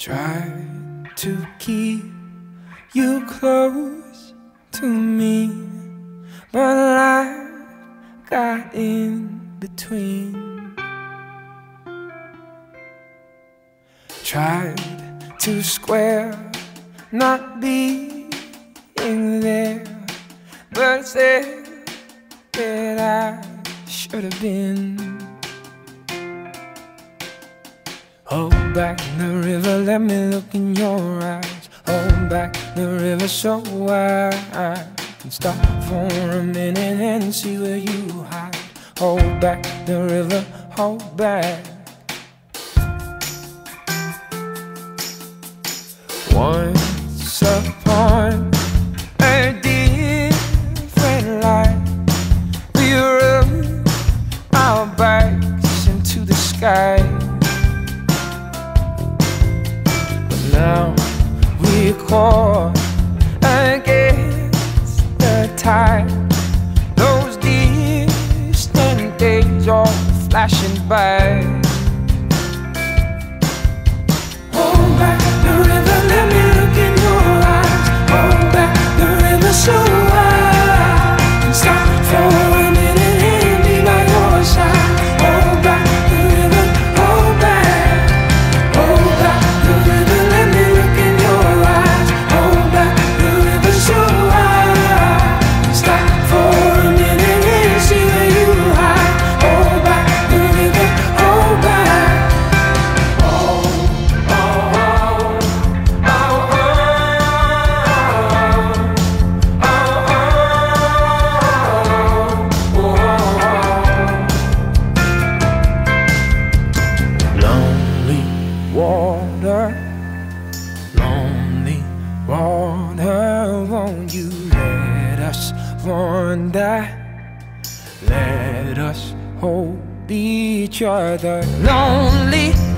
Try to keep you close to me, but life got in between. Tried to square not being there, but said that I should have been. Hold back the river, let me look in your eyes. Hold back the river so I can stop for a minute and see where you hide. Hold back the river, hold back. Once upon a different life, we rode our bikes into the sky. Caught against the tide. Those distant days are flashing by. Us wander? Let us hold each other. Lonely